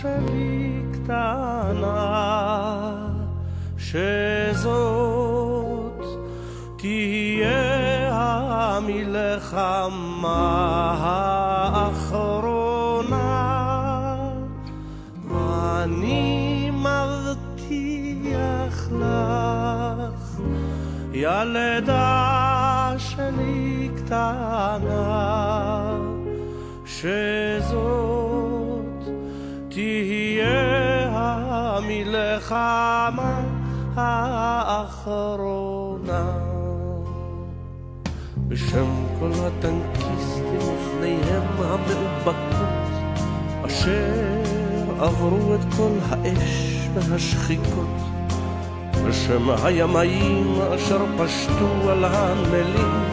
שלי קטנה, שזאת תהיה המלחמה האחרונה. אני מבטיח לך, ילדה שלי קטנה, שזאת תהיה המלחמה האחרונה. בשם כל הטנקיסטים ופניהם המאובקות, אשר עברו את כל האש והשחיקות, בשם הימאים אשר פשטו על הנמלים,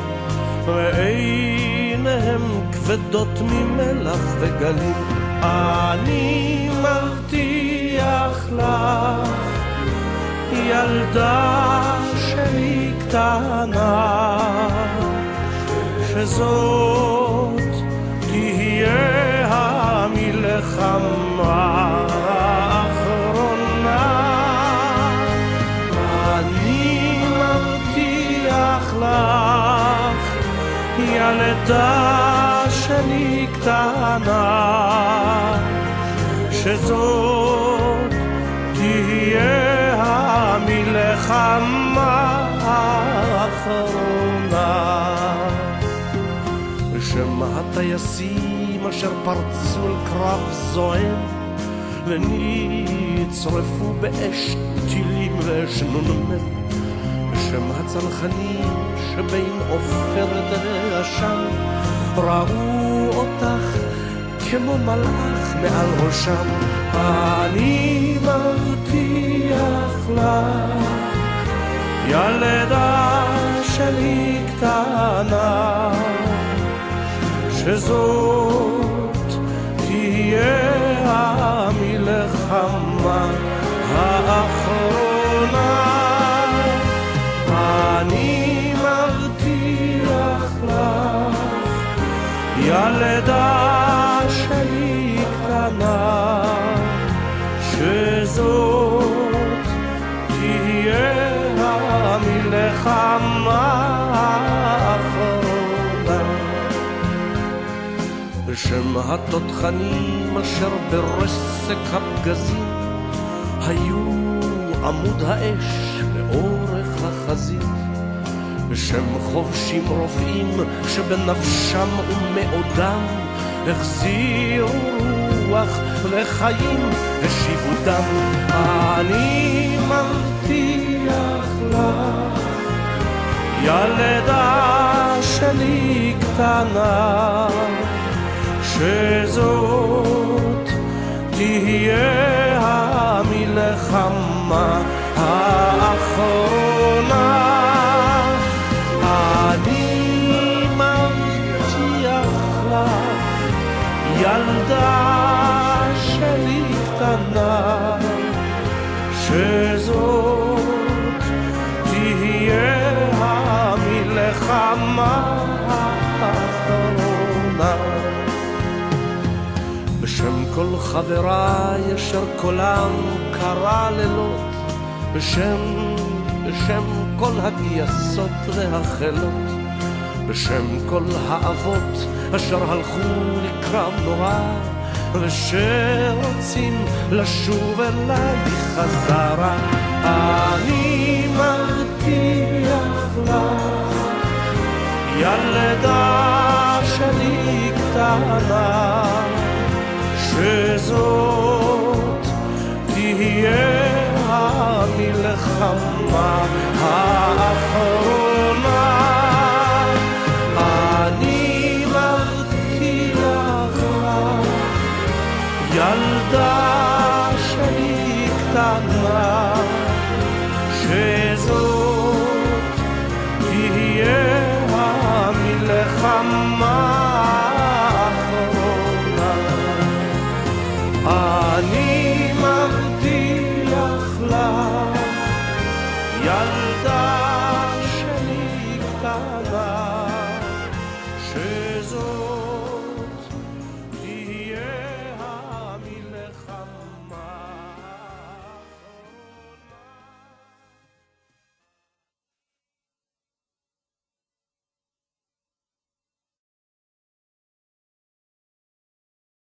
ועיניהם כבדות ממלח וגלים. אני מבטיח לך, ילדה שלי קטנה, שזאת תהיה המלחמה האחרונה. אני מבטיח לך, ילדה שלי קטנה, שזאת המלחמה האחרונה. בשם הטייסים אשר פרצו אל קרב זועם ונצרפו באש טילים ואש נ"מ בשם הצנחנים שבין עופרת לעשן ראו אותך כמו מלאך מעל ראשם. אני מבטיח לך ילדה שלי קטנה שזאת תהיה המלחמה האחרונה. אני מבטיח לך, ילדה שלי קטנה, שזאת בשם התותחנים אשר ברסק הפגזים היו עמוד האש לאורך החזית. בשם חובשים רופאים שבנפשם ומאודם החזירו רוח וחיים השיבו דם. אני מבטיח לך, ילדה שלי קטנה, שזאת תהיה המלחמה האחרונה. אני מבטיח לך, ילדה שלי קטנה, חבריי אשר קולם קרא לילות, בשם, בשם כל הגייסות והחילות, בשם כל האבות אשר הלכו לקרב נורא, ושרוצים לשוב אליי חזרה. אני מבטיח לך, ילדה שלי קטנה, שזאת תהיה המלחמה nada.